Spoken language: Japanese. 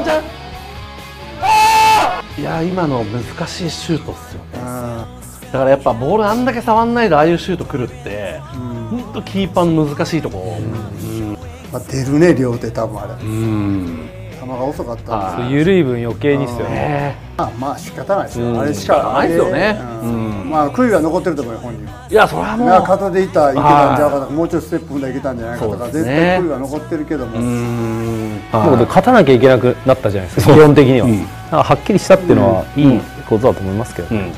ちゃんいや今の難しいシュートっすよね。だからやっぱボールあんだけ触んないでああいうシュートくるって本当、うん、キーパーの難しいとこ、うんうん、まあ、出るね両手多分あれ。うん。遅かったんではい緩い分余計にっすよね。ねまあまあ仕方ないですよ、うん。あれしかないですよね。うん。うん。まあ悔いは残ってると思うよ本人は。いやそれはもう。まあ肩でいったらいけたんちゃうかとかもうちょいステップ踏んだらいけたんじゃないかとか、ね。絶対悔いは残ってるけども、うん。もうで勝たなきゃいけなくなったじゃないですか基本的には、うん。はっきりしたっていうのはいいことだと思いますけど、うん